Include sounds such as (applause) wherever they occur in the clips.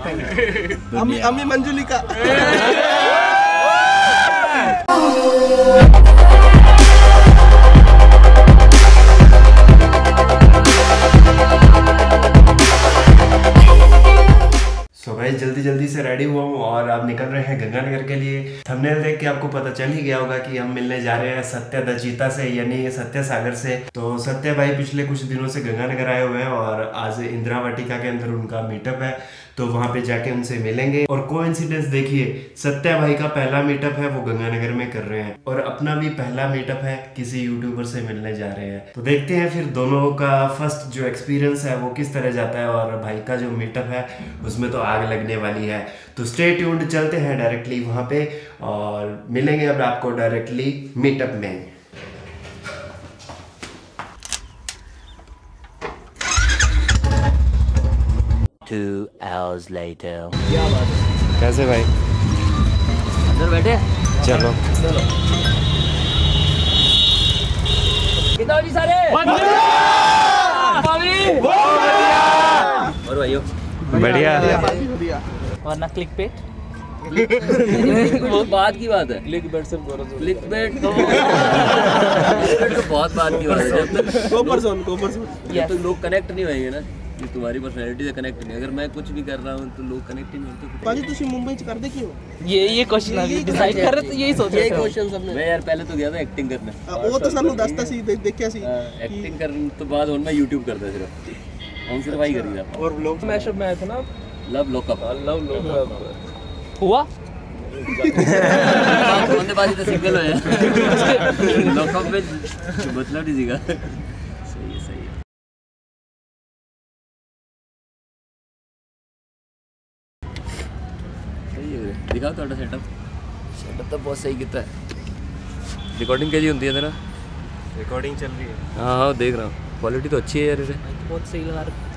(laughs) अम्मी अम्मी मंजुलिका। जल्दी जल्दी से रेडी हुआ हूँ और अब निकल रहे हैं गंगानगर के लिए। थंबनेल देख के आपको पता चल ही गया होगा कि हम मिलने जा रहे हैं सत्य दजीता से यानी सत्य सागर से। तो सत्य भाई पिछले कुछ दिनों से गंगानगर आए हुए हैं और आज इंदिरा वाटिका के अंदर उनका मीटअप है। तो वहाँ पे जाके उनसे मिलेंगे। और को देखिए, सत्या भाई का पहला मीटअप है, वो गंगानगर में कर रहे हैं। और अपना भी पहला मीटअप है, किसी यूट्यूबर से मिलने जा रहे हैं। तो देखते हैं फिर दोनों का फ़र्स्ट जो एक्सपीरियंस है, वो किस तरह जाता है। और भाई का जो मीटअप है, उसमें तो आग लगने वाली है। तो स्टे ट्यून्ड चलते हैं डायरेक्टली वहाँ पे। और मिलेंगे अब आपको डायरेक्टली मीटअप में। Two hours later. कैसे भाई? अंदर बैठे? चलो। कितना जी सारे और भाइयों। बढ़िया। वरना क्लिक पेट वो बात की बात है। क्लिक बेट सिर्फ़ गोरा क्लिक बेट तो clickbait तो बहुत बात की बात है। जब तक कोपर जोन कोपर जोन जब तक लोग कनेक्ट नहीं होएँगे ना। ये तुम्हारी पर्सनालिटी से कनेक्ट नहीं अगर मैं कुछ भी कर रहा हूँ तो लोग कनेक्ट नहीं होते। बाकी तुम मुंबई च करदे क्यों? ये ये क्वेश्चन आ गया डिसाइड कर रहे तो यही सोच। रहे क्वेश्चन सबने। मैं यार पहले तो गया था एक्टिंग करने। हाँ, वो तो सानू दसता सी देखया सी हाँ, एक्टिंग करने तो बाद हुन मैं YouTube करता सिर्फ़ हम सिर्फ़ आई करी था और व्लॉग मैशअप में आया था ना? लव लॉकअप लव लॉकअप हुआ? बंदे पास तो सिंगल हो। यार लॉकअप में मतलब नहीं सही सही ਦਿਖਾਓ ਤੁਹਾਡਾ ਸੈਟਅਪ ਸੈਟਅਪ ਤਾਂ ਬਹੁਤ ਸਹੀ ਕੀਤਾ ਹੈ रिकॉर्डिंग कैसी होती है तेरा रिकॉर्डिंग चल रही है हाँ हाँ देख रहा हूँ क्वालिटी तो अच्छी है यार इसे बहुत सही लगा रहा हाँ वही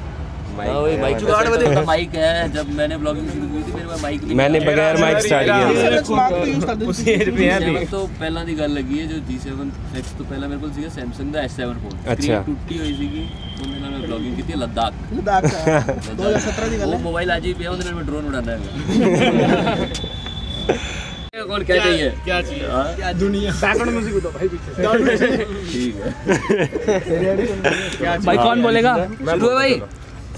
माइक जुगाड़ में माइक है जब मैंने ब्लॉगिंग शुरू की थी मेरे पास माइक भी मैंने बगैर माइक स्टार्ट किया ਸਮਾਰਟ ਤੋਂ ਯੂਜ਼ ਕਰਦੇ ਸੀ G7 ਤੋਂ ਪਹਿਲਾਂ ਦੀ ਗੱਲ ਲੱਗੀ ਹੈ ਜੋ G7 Flex ਤੋਂ ਪਹਿਲਾਂ ਮੇਰੇ ਕੋਲ ਸੀਗਾ Samsung ਦਾ S7 ਫੋਨ ਅੱਛਾ। ਟੁੱਟੀ ਹੋਈ ਸੀਗੀ ਉਹਦੇ ਨਾਲ ਮੈਂ ਬਲੌਗਿੰਗ ਕੀਤੀ ਹੈ ਲੱਦਾਖ ਲਦਾਖ 2017 ਦੀ ਗੱਲ ਉਹ ਹੈ ਮੋਬਾਈਲ ਅੱਜ ਹੀ ਪਿਆ ਉਹਦੇ ਨਾਲ ਮੈਂ ਡਰੋਨ ਉਡਾਉਂਦਾ ਹੈਗਾ कौन क्या चाहिए क्या चाहिए दुनिया बैकग्राउंड म्यूजिक दो भाई पीछे ठीक है (laughs) भाई कौन बोलेगा शुरू है भाई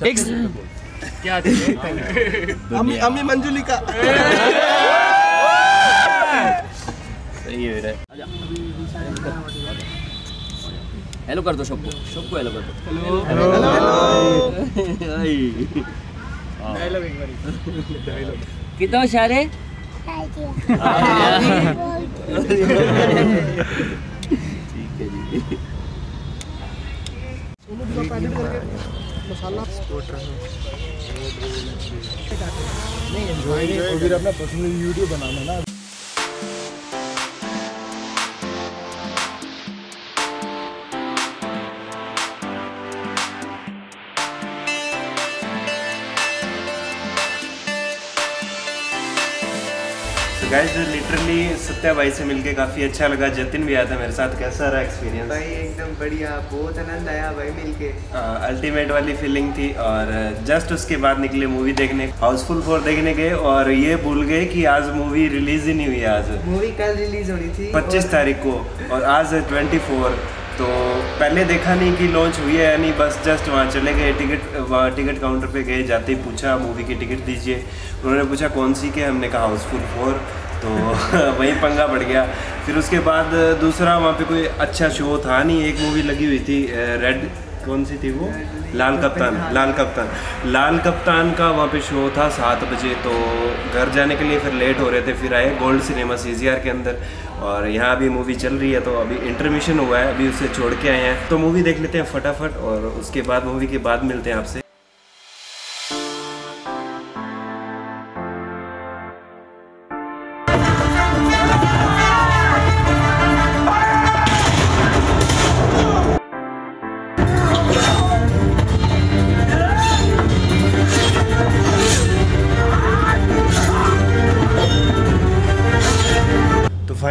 एक क्या अम्मी अम्मी मंजुलिका सही हेलो कर दो सबको। सबको हेलो कर दो। हेलो हेलो कितना सारे ठीक है जी। तो गाइस लिटरली सत्या भाई से मिलके काफ़ी अच्छा लगा। जतिन भी आया था मेरे साथ कैसा रहा एक्सपीरियंस भाई एकदम बढ़िया बहुत आनंद आया भाई मिलके। अल्टीमेट वाली फीलिंग थी और जस्ट उसके बाद निकले मूवी देखने। हाउसफुल फोर देखने गए और ये भूल गए कि आज मूवी रिलीज़ ही नहीं हुई आज। मूवी कल रिलीज़ होनी थी 25 तारीख को और आज है 24 तो पहले देखा नहीं कि लॉन्च हुई है या नहीं बस जस्ट वहाँ चले गए। टिकट वहाँ टिकट काउंटर पे गए जाते ही पूछा मूवी की टिकट दीजिए। उन्होंने पूछा कौन सी के? हमने कहा हाउसफुल फोर तो (laughs) वहीं पंगा पड़ गया। फिर उसके बाद दूसरा वहाँ पे कोई अच्छा शो था नहीं, एक मूवी लगी हुई थी रेड कौन सी थी वो? लाल कप्तान लाल कप्तान। लाल कप्तान का वहाँ पे शो था सात बजे तो घर जाने के लिए फिर लेट हो रहे थे, फिर आए गोल्ड सिनेमा सी के अंदर। और यहाँ अभी मूवी चल रही है तो अभी इंटरमिशन हुआ है, अभी उसे छोड़ के आए हैं। तो मूवी देख लेते हैं फटाफट, और उसके बाद मूवी के बाद मिलते हैं आपसे।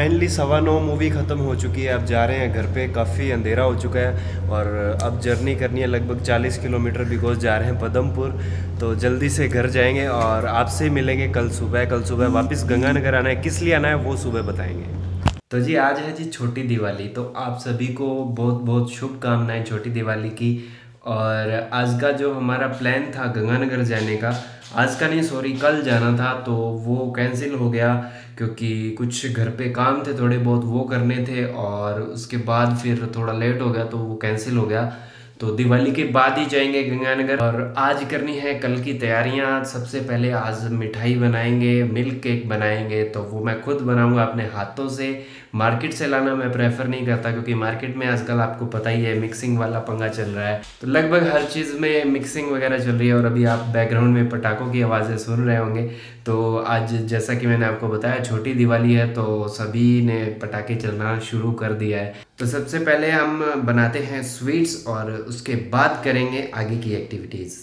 फाइनली सवा नौ मूवी ख़त्म हो चुकी है। अब जा रहे हैं घर पे। काफ़ी अंधेरा हो चुका है और अब जर्नी करनी है। लगभग 40 किलोमीटर बिकॉज़ जा रहे हैं पदमपुर। तो जल्दी से घर जाएँगे और आपसे मिलेंगे कल सुबह। कल सुबह वापस गंगानगर आना है। किस लिए आना है वो सुबह बताएँगे। तो जी, आज है जी छोटी दिवाली। तो आप सभी को बहुत बहुत शुभकामनाएँ छोटी दिवाली की। और आज का जो हमारा प्लान था गंगानगर जाने का आज का नहीं सॉरी कल जाना था तो वो कैंसिल हो गया, क्योंकि कुछ घर पे काम थे थोड़े बहुत, वो करने थे, और उसके बाद फिर थोड़ा लेट हो गया तो वो कैंसिल हो गया। तो दिवाली के बाद ही जाएँगे गंगानगर, और आज करनी है कल की तैयारियाँ। सबसे पहले आज मिठाई बनाएँगे मिल्क केक बनाएँगे तो वो मैं खुद बनाऊँगा अपने हाथों से। मार्केट से लाना मैं प्रेफर नहीं करता क्योंकि मार्केट में आजकल आपको पता ही है मिक्सिंग वाला पंगा चल रहा है। तो लगभग हर चीज़ में मिक्सिंग वगैरह चल रही है और अभी आप बैकग्राउंड में पटाखों की आवाज़ें सुन रहे होंगे। तो आज जैसा कि मैंने आपको बताया, छोटी दिवाली है तो सभी ने पटाखे चलना शुरू कर दिया है। तो सबसे पहले हम बनाते हैं स्वीट्स और उसके बाद करेंगे आगे की एक्टिविटीज़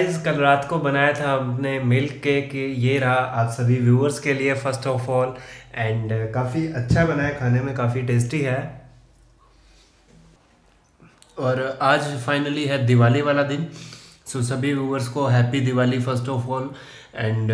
सो गाइज़ कल रात को बनाया था हमने मिल्क केक ये रहा आप सभी व्यूअर्स के लिए फ़र्स्ट ऑफ़ ऑल एंड काफ़ी अच्छा बनाया खाने में, काफ़ी टेस्टी है। और आज फाइनली है दिवाली वाला दिन सो सभी व्यूअर्स को happy Diwali first of all and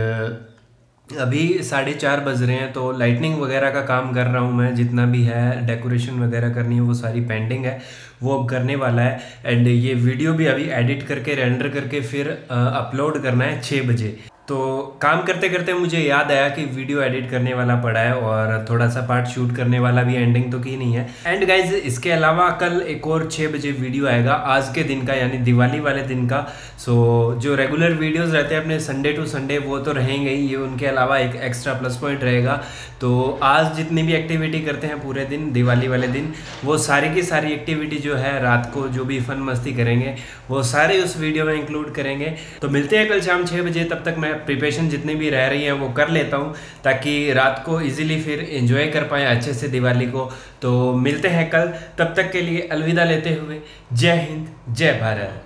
अभी साढ़े चार बज रहे हैं तो लाइटनिंग वगैरह का काम कर रहा हूँ मैं, जितना भी है डेकोरेशन वगैरह करनी है, वो सारी पेंडिंग है। वो अब करने वाला है। एंड ये वीडियो भी अभी एडिट करके रेंडर करके फिर अपलोड करना है छः बजे। तो काम करते करते मुझे याद आया कि वीडियो एडिट करने वाला पड़ा है और थोड़ा सा पार्ट शूट करने वाला भी एंडिंग तो की नहीं है। एंड गाइज़ इसके अलावा कल एक और छः बजे वीडियो आएगा, आज के दिन का, यानी दिवाली वाले दिन का। सो जो रेगुलर वीडियोस रहते हैं अपने संडे टू संडे वो तो रहेंगे ही, ये उनके अलावा एक एक्स्ट्रा प्लस पॉइंट रहेगा। तो आज जितनी भी एक्टिविटी करते हैं पूरे दिन, दिवाली वाले दिन, वो सारी की सारी एक्टिविटी जो है रात को जो भी फन मस्ती करेंगे, वो सारे उस वीडियो में इंक्लूड करेंगे। तो मिलते हैं कल शाम छः बजे, तब तक मैं प्रिपरेशन जितनी भी रह रही है वो कर लेता हूँ, ताकि रात को इजीली फिर एंजॉय कर पाए अच्छे से दिवाली को। तो मिलते हैं कल, तब तक के लिए अलविदा लेते हुए, जय हिंद, जय भारत।